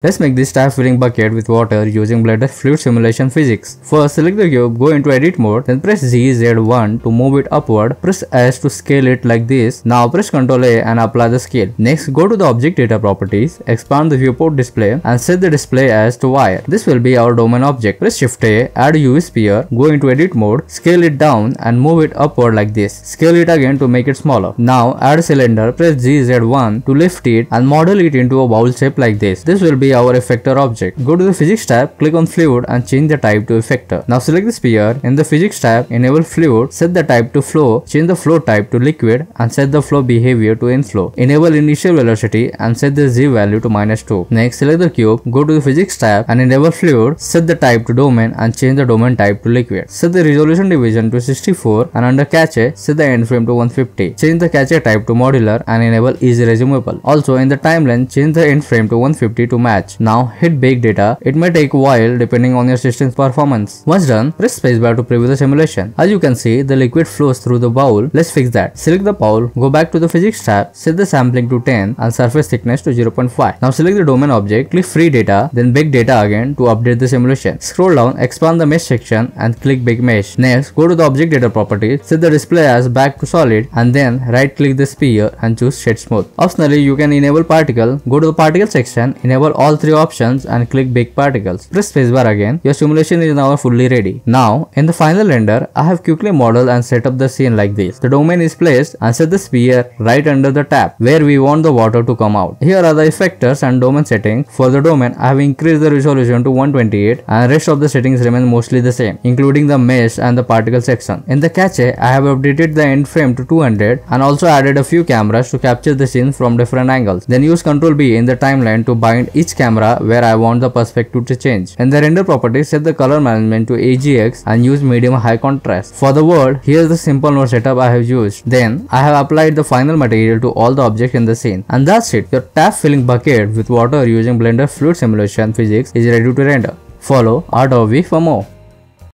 Let's make this tap filling bucket with water using Blender Fluid Simulation Physics. First, select the cube, go into edit mode, then press Z, Z1 to move it upward, press S to scale it like this. Now press Ctrl A and apply the scale. Next, go to the object data properties, expand the viewport display and set the display as to wire. This will be our domain object. Press Shift A, add UV sphere, go into edit mode, scale it down and move it upward like this. Scale it again to make it smaller. Now add cylinder, press Z, Z1 to lift it and model it into a bowl shape like this. This will be our effector object. Go to the physics tab, click on fluid and change the type to effector. Now select the sphere. In the physics tab, enable fluid, set the type to flow, change the flow type to liquid and set the flow behavior to inflow. Enable initial velocity and set the z value to minus 2. Next select the cube, go to the physics tab and enable fluid, set the type to domain and change the domain type to liquid. Set the resolution division to 64 and under cache, set the end frame to 150. Change the cache type to modular and enable is resumable. Also in the timeline, change the end frame to 150 to match. Now hit bake data. It may take a while depending on your system's performance. Once done, press spacebar to preview the simulation. As you can see, the liquid flows through the bowl. Let's fix that. Select the bowl, go back to the physics tab, set the sampling to 10 and surface thickness to 0.5. Now select the domain object, click free data, then bake data again to update the simulation. Scroll down, expand the mesh section and click bake mesh. Next, go to the object data properties, set the display as back to solid and then right click the sphere and choose shade smooth. Optionally, you can enable particle, go to the particle section, enable all three options and click bake particles. Press spacebar again. Your simulation is now fully ready. Now, in the final render, I have quickly modeled and set up the scene like this. The domain is placed and set the sphere right under the tap where we want the water to come out. Here are the effectors and domain settings. For the domain, I have increased the resolution to 128 and rest of the settings remain mostly the same, including the mesh and the particle section. In the cache, I have updated the end frame to 200 and also added a few cameras to capture the scene from different angles. Then use Ctrl B in the timeline to bind each camera where I want the perspective to change. In the render properties, set the color management to AGX and use medium high contrast. For the world, here's the simple node setup I have used. Then, I have applied the final material to all the objects in the scene. And that's it. Your tap filling bucket with water using Blender Fluid Simulation Physics is ready to render. Follow V for more.